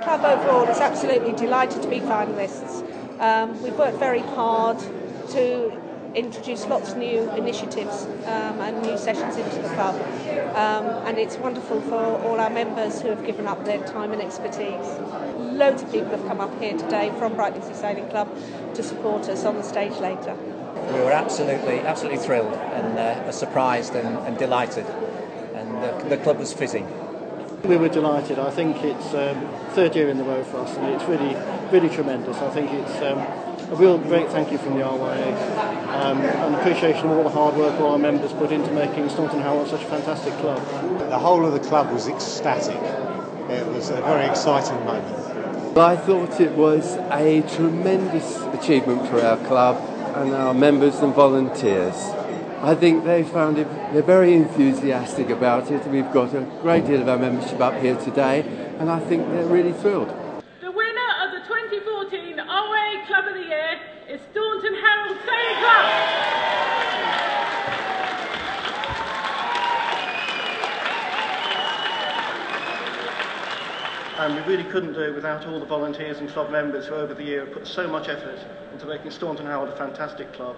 Club overall is absolutely delighted to be finalists. Um, we've worked very hard to introduce lots of new initiatives um, and new sessions into the club. Um, and it's wonderful for all our members who have given up their time and expertise. Loads of people have come up here today from Brightlingsea Sailing Club to support us on the stage later. We were absolutely, absolutely thrilled and uh, surprised and, and delighted, and the, the club was fizzing. We were delighted. I think it's um, third year in the row for us, and it's really, really tremendous. I think it's um, a real great thank you from the RYA um, and appreciation of all the hard work all our members put into making Staunton Harold such a fantastic club. The whole of the club was ecstatic. It was a very exciting moment. I thought it was a tremendous achievement for our club and our members and volunteers. I think they found it, they're very enthusiastic about it. We've got a great deal of our membership up here today, and I think they're really thrilled. The winner of the 2014 RYA Club of the Year is Staunton Harold Sailing Club. And we really couldn't do it without all the volunteers and club members who over the year have put so much effort into making Staunton Harold a fantastic club.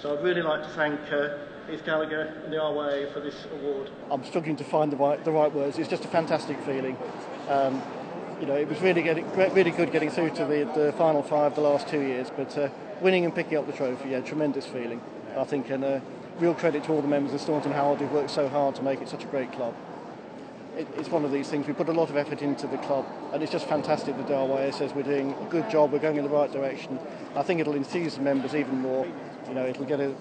So I'd really like to thank uh, Heath Gallagher and the RYA for this award. I'm struggling to find the right, the right words. It's just a fantastic feeling. Um, you know, it was really getting really good getting through to the, the final five the last two years, but uh, winning and picking up the trophy, yeah, tremendous feeling. I think, and uh, real credit to all the members of Staunton Harold who've worked so hard to make it such a great club. It, it's one of these things. We put a lot of effort into the club, and it's just fantastic that the RYA says we're doing a good job. We're going in the right direction. I think it'll enthuse the members even more. You know, it'll get a.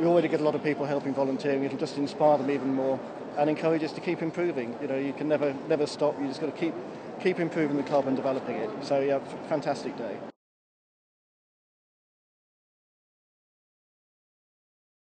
We already get a lot of people helping volunteering. It'll just inspire them even more and encourage us to keep improving. You know, you can never never stop. You just got to keep keep improving the club and developing it. So yeah, fantastic day.